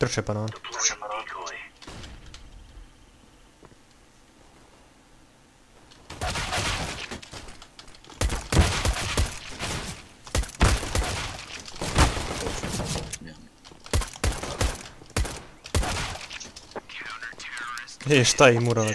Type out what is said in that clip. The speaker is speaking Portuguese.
Proszę pana. Deploying E, šta im uradi?